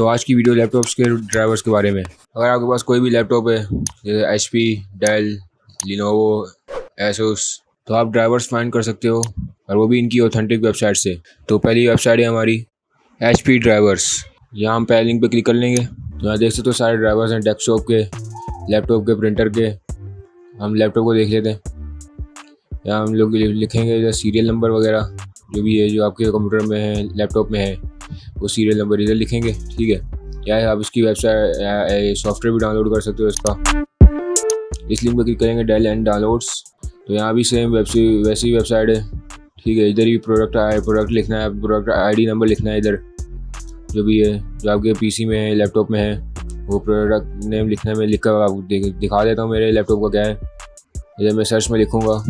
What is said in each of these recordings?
तो आज की वीडियो लैपटॉप्स के ड्राइवर्स के बारे में। अगर आपके पास कोई भी लैपटॉप है, जैसे H P Dell Lenovo Asus तो आप ड्राइवर्स फाइंड कर सकते हो, और वो भी इनकी ऑथेंटिक वेबसाइट से। तो पहली वेबसाइट है हमारी एच पी ड्राइवर्स यहाँ हम पहले लिंक पे क्लिक कर लेंगे। तो यहाँ देख सकते हो सारे ड्राइवर्स हैं डेस्कटॉप के लैपटॉप के प्रिंटर के। हम लैपटॉप को देख लेते हैं। यहाँ हम लोग लिखेंगे सीरियल नंबर वगैरह, जो भी है, जो आपके कंप्यूटर में है लैपटॉप में है। वो सीरियल नंबर इधर लिखेंगे, ठीक है? या आप इसकी वेबसाइट सॉफ्टवेयर भी डाउनलोड कर सकते हो इसका। इस लिंक पर क्लिक करेंगे डेल एंड डाउनलोड्स तो यहाँ भी सेम वेबसी वैसी वेबसाइट है, ठीक है? इधर ही प्रोडक्ट आए प्रोडक्ट लिखना है प्रोडक्ट आईडी नंबर लिखना है इधर। जो भी है, जो आपके पीसी में है लैपटॉप में है, वो प्रोडक्ट नेम लिखना में लिख आपको दिखा देता हूँ मेरे लैपटॉप का क्या है। इधर मैं सर्च में लिखूँगा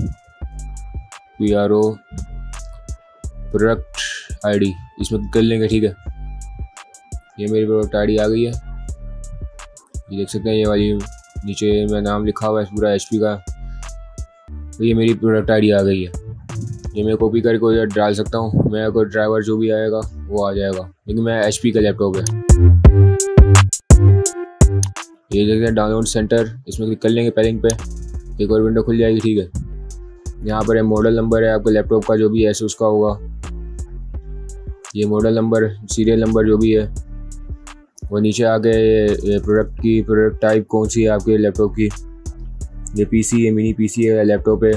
P R O product ID, इसमें कर लेंगे ठीक है? ये मेरी प्रोडक्ट आईडी आ गई है। ये देख सकते हैं, ये वाली नीचे मैं नाम लिखा हुआ है, पूरा एच का। तो ये मेरी प्रोडक्ट आईडी आ गई है। ये मैं कॉपी करके उधर डाल सकता हूँ। मेरा कोई ड्राइवर जो भी आएगा, वो आ जाएगा। लेकिन मैं एच का लैपटॉप है। ये देखते हैं, डाउनलोड सेंटर। इसमें क्लिक कर लेंगे पैरिंग पे। एक और विंडो खुल जाएगी, ठीक है? यहाँ पर मॉडल नंबर है, आपके लैपटॉप का जो भी है उसका होगा। ये मॉडल नंबर सीरियल नंबर जो भी है, वो नीचे आके प्रोडक्ट की प्रोडक्ट टाइप कौन सी है आपके लैपटॉप की? ये पीसी है मिनी पीसी है लैपटॉप है।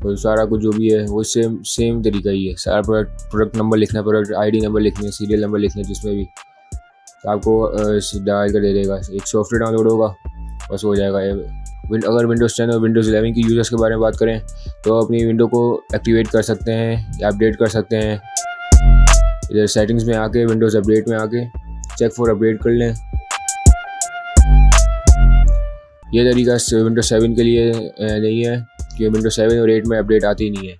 तो सारा कुछ जो भी है, वो सेम सेम तरीका ही है। सारा प्रोडक्ट प्रोडक्ट नंबर लिखना प्रोडक्ट आईडी नंबर लिखना सीरियल नंबर लिखना, जिसमें भी। तो आपको डाल कर दे देगा। एक सॉफ्टवेयर डाउनलोड होगा, बस हो जाएगा। ये अगर विंडोज़ टेन और विंडोज़ इलेवन की यूज़र्स के बारे में बात करें तो अपनी विंडो को एक्टिवेट कर सकते हैं या अपडेट कर सकते हैं। इधर सेटिंग्स में आके विंडोज़ अपडेट में आके चेक फॉर अपडेट कर लें। ये तरीका विंडो सेवन के लिए नहीं है, कि विंडो सेवन और एट में अपडेट आती नहीं है।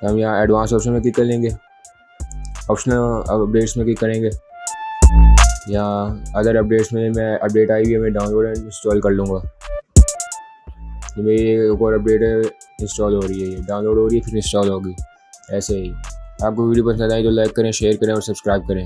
तो हम यहाँ एडवांस ऑप्शन में क्लिक कर लेंगे। ऑप्शनल अपडेट्स में क्लिक करेंगे। या अदर अपडेट्स में मैं अपडेट आई हुई है, मैं डाउनलोड एंड इंस्टॉल कर लूँगा। तो मेरी एक और अपडेट है इंस्टॉल हो रही है ये। डाउनलोड हो रही है, फिर इंस्टॉल होगी। ऐसे ही। आपको वीडियो पसंद आई तो लाइक करें शेयर करें और सब्सक्राइब करें।